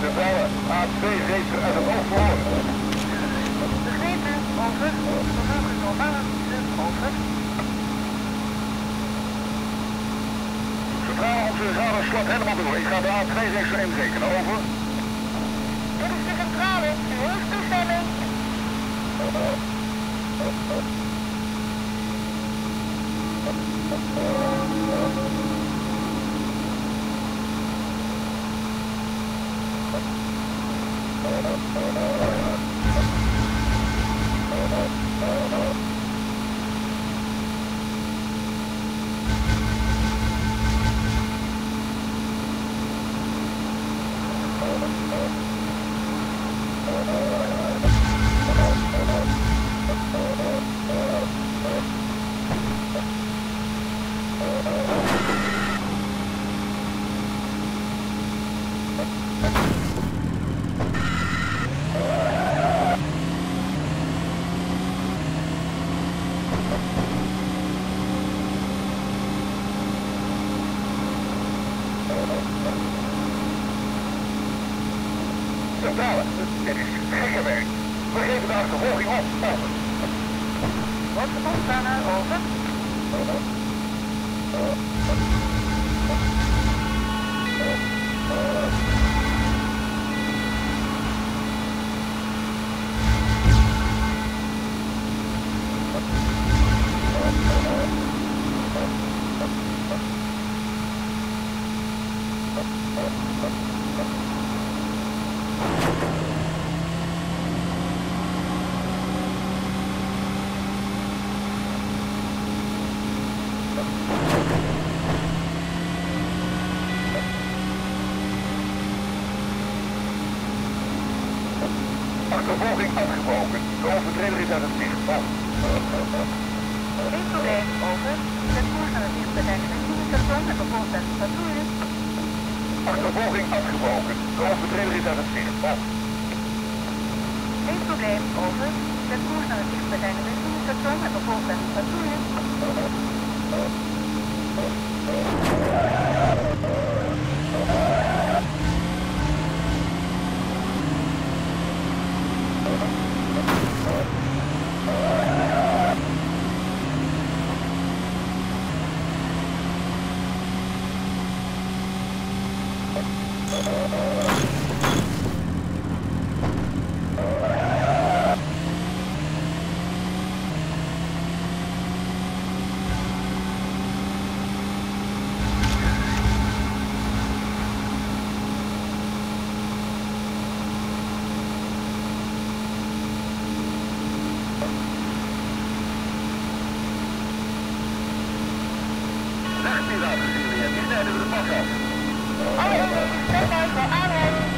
Centrale, A2 reeds uit het oog verloren. Begrepen, over. Vervolgens normale fietsen, over. Centrale, onze radar slaat helemaal door. Ik ga de A2 rechts inrekenen, over. Dit is de centrale, uw hoofdbestemming. Thank you. Centrale, dit is gekke werk. We geven de achtervolging op, over. Wordt ontvangen, over. Achtervolging afgebroken. De overtreder is uit het zicht, over. Geen probleem, over. Het voer van het dichtbedekking station en vervolgens naar de patrouille. Achtervolging afgebroken. De overtreder is uit het zicht, over. Geen probleem, over. Het voer naar het dichtbedekking station en vervolgens naar de patrouille. head into the fuck off. All engines stand by for all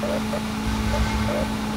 Thank you.